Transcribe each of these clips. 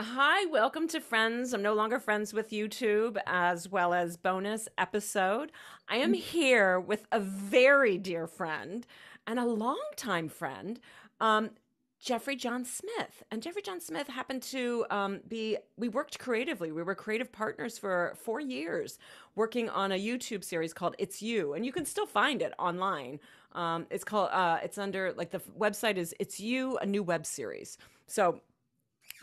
Hi, welcome to Friends. I'm no longer friends with YouTube, as well as bonus episode. I am here with a very dear friend and a longtime friend, um, Jeffrey Jon Smith. And Jeffrey Jon Smith happened to um, be, we worked creatively. We were creative partners for four years, working on a YouTube series called It's You. And you can still find it online. Um, it's called, uh, it's under, like, the website is It's You, a new web series. So,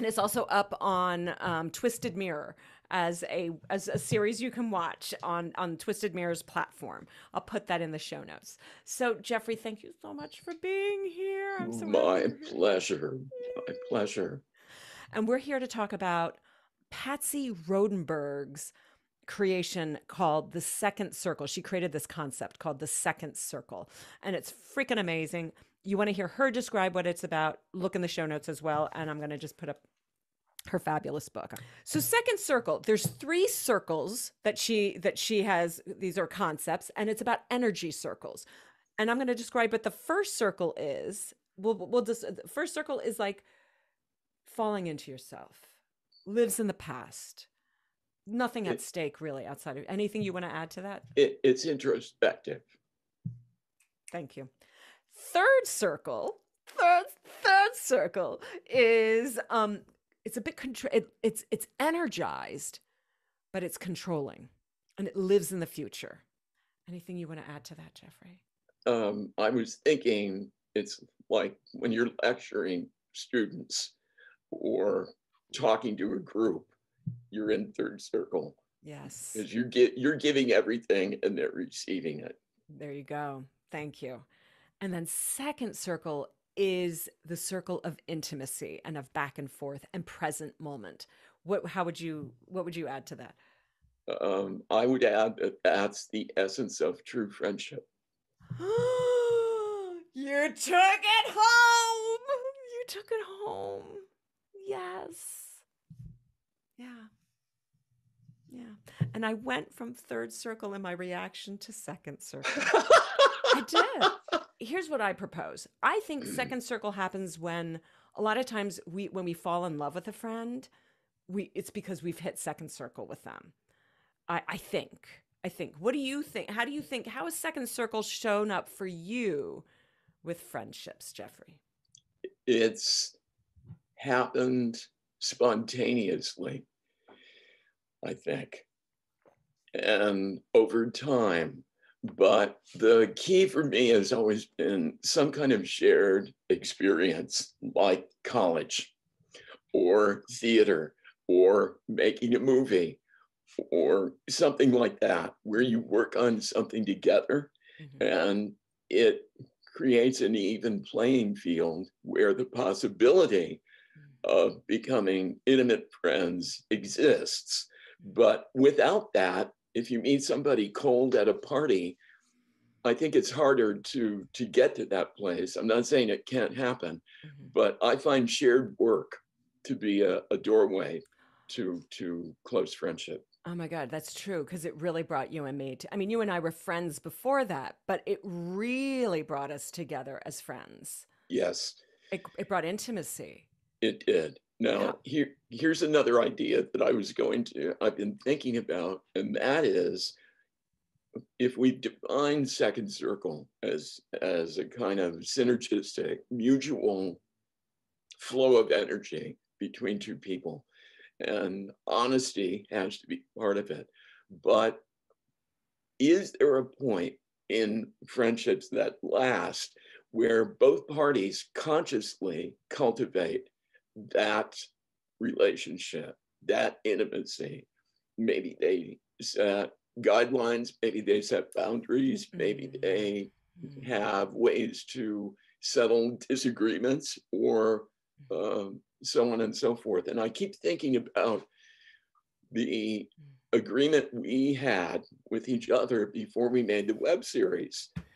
and it's also up on um, Twisted Mirror as a as a series you can watch on on Twisted Mirror's platform. I'll put that in the show notes. So Jeffrey, thank you so much for being here. I'm so my pleasure. My pleasure. And we're here to talk about Patsy Rodenburg's creation called the second circle. She created this concept called the second circle, and it's freaking amazing. You want to hear her describe what it's about? Look in the show notes as well, and I'm going to just put up her fabulous book. So second circle, there's three circles that she that she has these are concepts and it's about energy circles. And I'm going to describe what the first circle is. We'll we'll just the first circle is like falling into yourself. Lives in the past. Nothing at it, stake really outside of anything you want to add to that? It, it's introspective. Thank you. Third circle, third third circle is um it's a bit contr- it, it's it's energized but it's controlling and it lives in the future. Anything you want to add to that jeffrey? Um, i was thinking it's like when you're lecturing students or talking to a group you're in third circle. Yes. Because you get you're giving everything and they're receiving it. There you go. Thank you. And then second circle is the circle of intimacy and of back and forth and present moment. What how would you what would you add to that? Um, I would add that that's the essence of true friendship. you took it home. You took it home. Yes. Yeah. Yeah. And I went from third circle in my reaction to second circle. I did here's what I propose. I think second circle happens when a lot of times we when we fall in love with a friend, we it's because we've hit second circle with them. I, I think. I think. What do you think? How do you think? How has second circle shown up for you with friendships, Jeffrey? It's happened spontaneously, I think. And over time, but the key for me has always been some kind of shared experience, like college or theater or making a movie or something like that, where you work on something together mm-hmm. and it creates an even playing field where the possibility mm. of becoming intimate friends exists. But without that, if you meet somebody cold at a party, I think it's harder to to get to that place. I'm not saying it can't happen, mm-hmm. but I find shared work to be a, a doorway to to close friendship. Oh my God, that's true because it really brought you and me. To, I mean, you and I were friends before that, but it really brought us together as friends. Yes, it, it brought intimacy. It did. Now, here, here's another idea that I was going to, I've been thinking about, and that is if we define second circle as, as a kind of synergistic, mutual flow of energy between two people, and honesty has to be part of it. But is there a point in friendships that last where both parties consciously cultivate that relationship, that intimacy. Maybe they set guidelines, maybe they set boundaries, maybe mm-hmm. they mm-hmm. have ways to settle disagreements or um, so on and so forth. And I keep thinking about the mm. agreement we had with each other before we made the web series mm-hmm.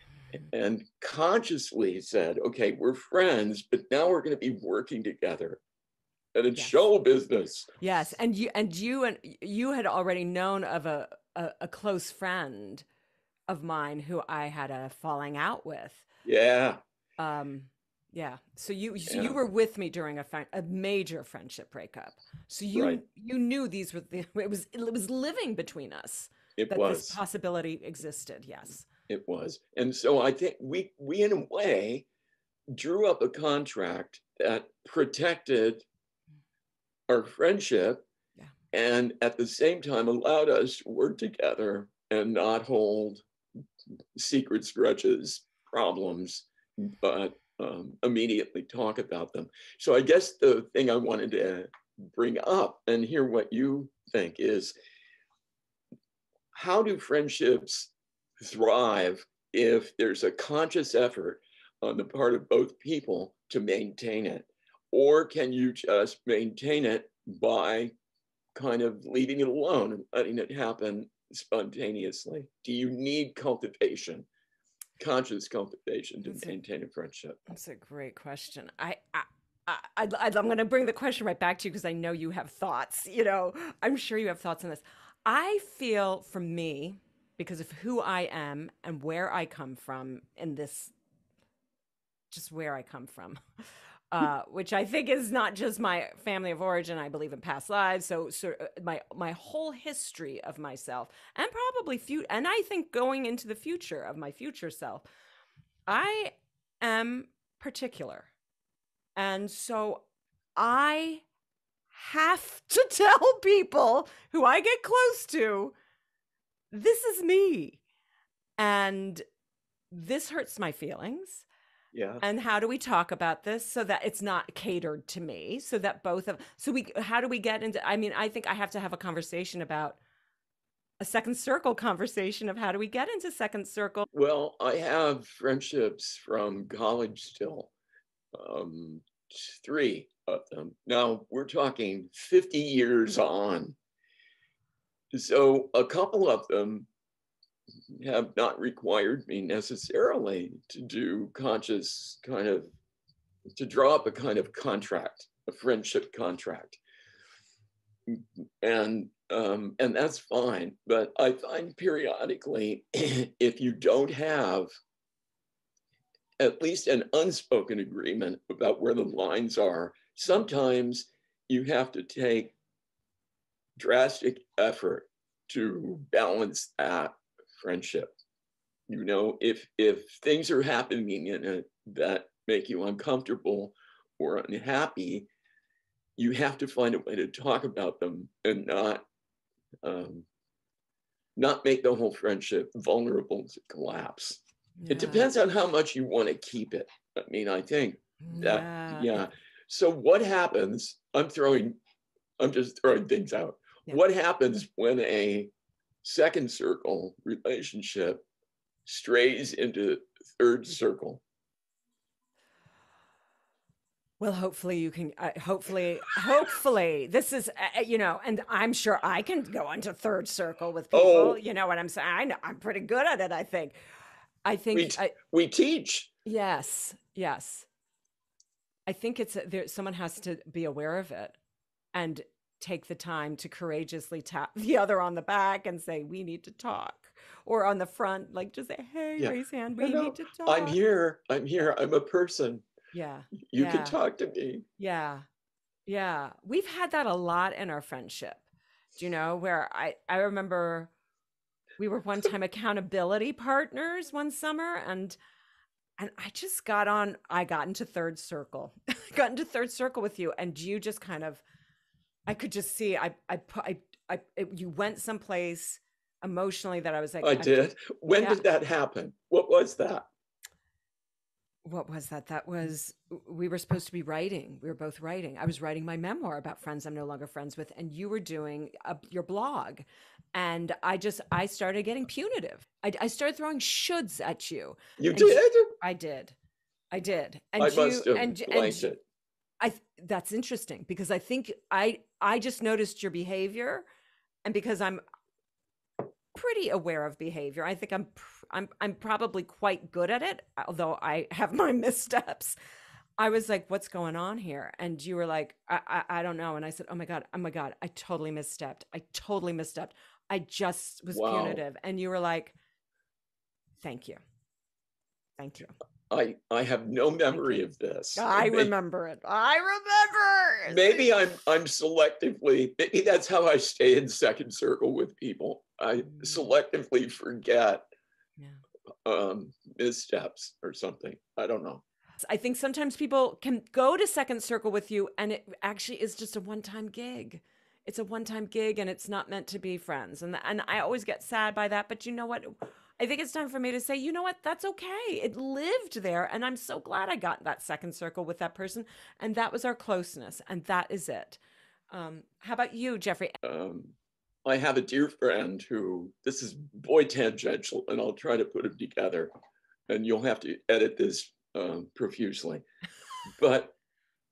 And consciously said, okay, we're friends, but now we're going to be working together and it's yes. show business. Yes, and you and you and you had already known of a, a, a close friend of mine who I had a falling out with. Yeah. Um, Yeah. So you so Yeah. you were with me during a a major friendship breakup. So you Right. you knew these were the, it was it was living between us It that was. this possibility existed. Yes. It was. And so I think we we in a way drew up a contract that protected our friendship Yeah. and at the same time allowed us to work together and not hold secrets, grudges, problems, but um, immediately talk about them. So I guess the thing I wanted to bring up and hear what you think is how do friendships thrive if there's a conscious effort on the part of both people to maintain it? Or can you just maintain it by kind of leaving it alone and letting it happen spontaneously? Do you need cultivation, conscious cultivation to That's maintain a friendship? That's a great question. I, I, I I'd, I'm going to bring the question right back to you because I know you have thoughts. You know, I'm sure you have thoughts on this. I feel for me, because of who I am and where I come from in this, just where I come from, uh, which I think is not just my family of origin. I believe in past lives. So, so uh, my my whole history of myself, and probably future, and I think going into the future of my future self, I am particular. And so I have to tell people who I get close to this is me. And this hurts my feelings. Yeah. And how do we talk about this so that it's not catered to me? So that both of so we how do we get into I mean, I think I have to have a conversation about a second circle conversation of how do we get into second circle? Well, I have friendships from college still, um, three of them. Now we're talking 50 years on. So a couple of them have not required me necessarily to do conscious kind of, to draw up a kind of contract, a friendship contract. And um, and that's fine. But I find periodically, if you don't have at least an unspoken agreement about where the lines are, sometimes you have to take drastic effort to balance that friendship. You know, if if things are happening in it that make you uncomfortable or unhappy, you have to find a way to talk about them and not um, not make the whole friendship vulnerable to collapse. It depends on how much you want to keep it. I mean, I think that Yeah. yeah. So what happens? I'm throwing, I'm just throwing things out. Yeah. What happens when a second circle relationship strays into third circle? Well, hopefully you can. Uh, hopefully, hopefully this is uh, you know, and I'm sure I can go into third circle with people. Oh. You know what I'm saying? I know I'm pretty good at it. I think. I think. We I, We teach. yes, yes. I think it's there. Someone has to be aware of it and take the time to courageously tap the other on the back and say, "We need to talk," or on the front, like just say, "Hey, Yeah. raise hand. We need to talk." I'm here. I'm here. I'm a person. Yeah. You Yeah. can talk to me. Yeah. Yeah. We've had that a lot in our friendship. Do you know where I I remember we were one time accountability partners one summer and and I just got on I got into third circle. got into third circle with you and you just kind of I could just see I I put I, I it, you went someplace emotionally that I was like I did. When yeah. did that happen? What was that? what was that? That was we were supposed to be writing. We were both writing. I was writing my memoir about friends I'm no longer friends with, and you were doing a, your blog. And I just I started getting punitive. I, I started throwing shoulds at you. You did? I did, I did. And I you must have and blanked and it. I that's interesting because I think I I just noticed your behavior, and because I'm pretty aware of behavior, I think I'm I'm I'm probably quite good at it, although I have my missteps. I was like, "What's going on here?" And you were like, "I I, I don't know." And I said, "Oh my god, oh my god, I totally misstepped. I totally misstepped. I just was Wow. punitive." And you were like, "Thank you, thank you." I I have no memory of this. I May- remember it. I remember. Maybe I'm I'm selectively maybe that's how I stay in second circle with people. I Mm. selectively forget Yeah. um missteps or something. I don't know. I think sometimes people can go to second circle with you and it actually is just a one-time gig. It's a one-time gig and it's not meant to be friends. And and I always get sad by that, but you know what? I think it's time for me to say, you know what? That's okay. It lived there and I'm so glad I got that second circle with that person and that was our closeness and that is it. Um, how about you, Jeffrey? Um, I have a dear friend who this is boy tangential, and I'll try to put them together, and you'll have to edit this um, profusely. But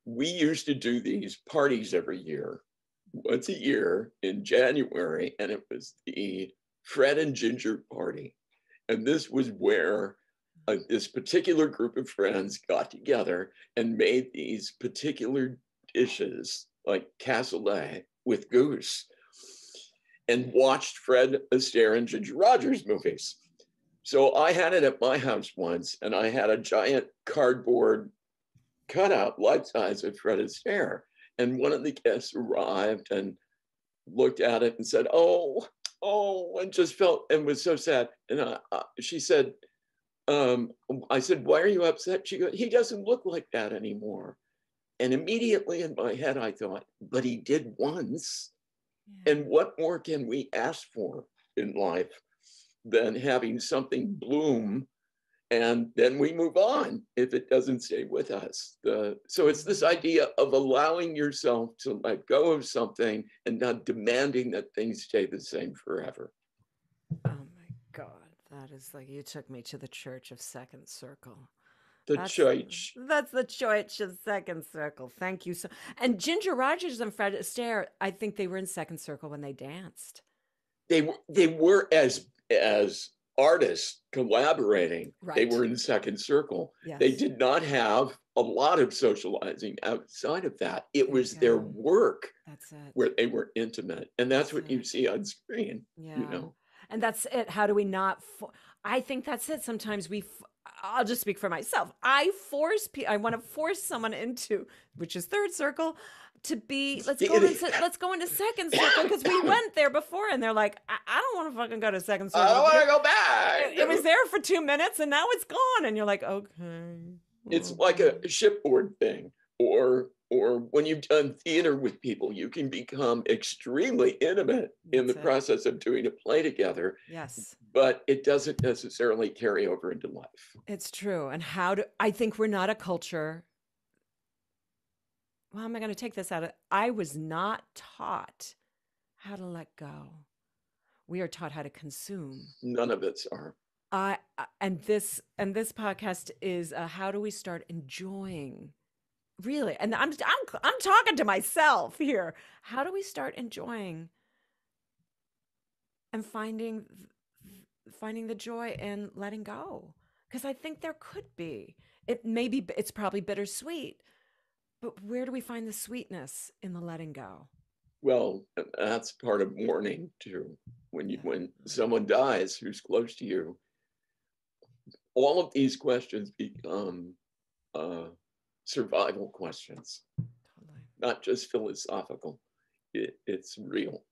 we used to do these parties every year, once a year in January, and it was the Fred and Ginger party. And this was where uh, this particular group of friends got together and made these particular dishes like cassoulet with goose and watched Fred Astaire and Ginger Rogers movies. So I had it at my house once, and I had a giant cardboard cutout, life size of Fred Astaire. And one of the guests arrived and looked at it and said, "Oh, oh," and just felt and was so sad. And I, I, she said, um, "I said, why are you upset?" She goes, "He doesn't look like that anymore." And immediately in my head, I thought, "But he did once." And what more can we ask for in life than having something bloom and then we move on if it doesn't stay with us? The, so it's this idea of allowing yourself to let go of something and not demanding that things stay the same forever. Oh my God. That is like you took me to the church of second circle. The That's- church. That's the church of second circle. Thank you so. And Ginger Rogers and Fred Astaire, I think they were in second circle when they danced. They were they were as as artists collaborating. They were in second circle. Yes. They did not have a lot of socializing outside of that. It There was their work That's it. where they were intimate. And that's That's what you see on screen. yeah. you know. And that's it. How do we not? Fo- I think that's it. Sometimes we. F- I'll just speak for myself. I force. Pe- I want to force someone into, which is third circle, to be. Let's go into. Let's go into second circle because we went there before, and they're like, I, I don't want to fucking go to second circle. I don't want to go back. it, it was there for two minutes and now it's gone and you're like okay It's like a shipboard thing, or or when you've done theater with people, you can become extremely intimate in the it. process of doing a play together, yes but it doesn't necessarily carry over into life. it's true and how do i think we're not a culture well am i going to take this out of i was not taught how to let go we are taught how to consume None of us are. I I- and this and this podcast is uh, how do we start enjoying really and I'm I'm I'm talking to myself here. How do we start enjoying and finding finding the joy in letting go? Because I think there could be. It maybe it's probably bittersweet, but where do we find the sweetness in the letting go? Well, that's part of mourning too. When you when someone dies who's close to you, all of these questions become uh, survival questions, Totally. not just philosophical. It, it's real.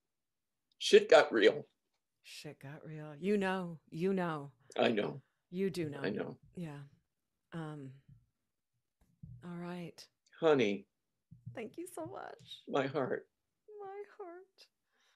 Shit got real. Shit got real. You know, you know, I know. you do know. I know. Yeah. Um. All right honey. Thank you so much. My heart. My heart.